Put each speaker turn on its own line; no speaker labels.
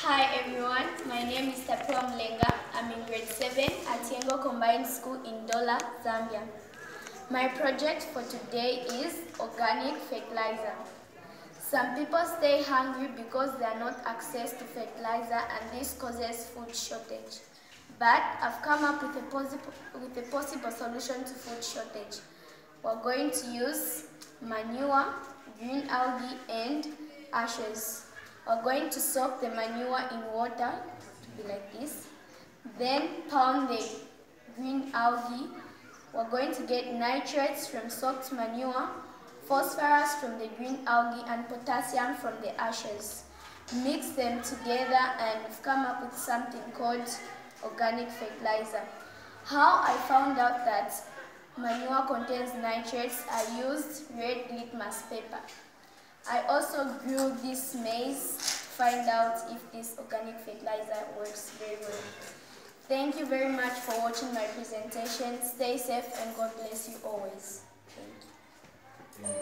Hi everyone, my name is Tapua Mlenga. I'm in grade 7 at Yengo Combined School in Ndola, Zambia. My project for today is organic fertilizer. Some people stay hungry because they are not access to fertilizer and this causes food shortage. But I've come up with a, with a possible solution to food shortage. We're going to use manure, green algae and ashes. We're going to soak the manure in water, to be like this. Then pound the green algae. We're going to get nitrates from soaked manure, phosphorus from the green algae and potassium from the ashes. Mix them together and we've come up with something called organic fertilizer. How I found out that manure contains nitrates, I used red litmus paper. I also grew this maize to find out if this organic fertilizer works very well. Thank you very much for watching my presentation. Stay safe and God bless you always.